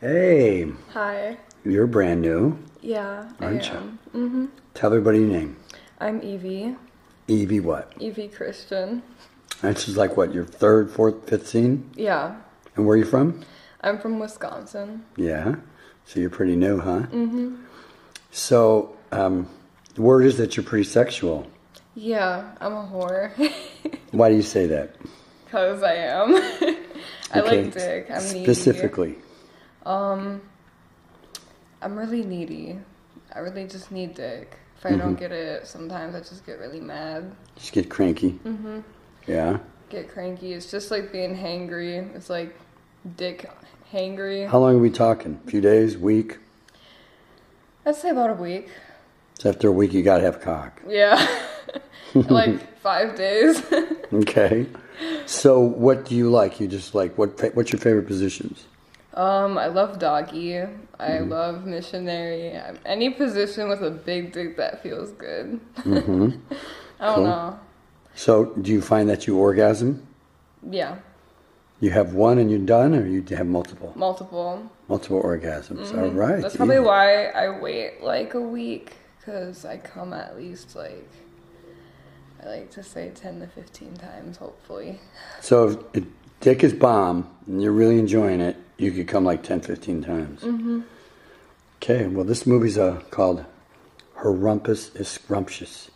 Hey, Hi. you're brand new. Yeah, Aren't I you? Mm-hmm. Tell everybody your name. I'm Evie. Evie what? Evie Christian. This is like what, your third, fourth, fifth scene? Yeah. And where are you from? I'm from Wisconsin. Yeah. So you're pretty new, huh? Mm-hmm. So, um, the word is that you're pretty sexual. Yeah, I'm a whore. Why do you say that? Because I am. I Okay, like dick. I'm needy. Specifically. I'm really needy. I really just need dick. If I don't get it, sometimes I just get really mad. Just get cranky. Mm-hmm. Yeah. Get cranky. It's just like being hangry. It's like dick hangry. How long are we talking? A few days? Week? I'd say about a week. So after a week, you gotta have cock. Yeah. like five days. Okay. So what do you like? You just like what? What's your favorite positions? Um, I love doggy. I Mm-hmm. love missionary. Um, Any position with a big dick that feels good. Mm-hmm. I don't Cool. know. So do you find that you orgasm? Yeah, You have one and you're done, or you have multiple? multiple. Multiple orgasms. All right. That's probably Evie. why I wait like a week because I come at least like I like to say ten to fifteen times, hopefully. So if dick is bomb and you're really enjoying it, you could come like 10, 15 times. Mm-hmm. Okay. Well, this movie's uh, called Her Rumpus is Scrumptious.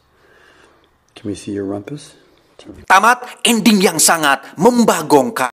Can we see your rumpus? Tamat, ending yang sangat membagongkan.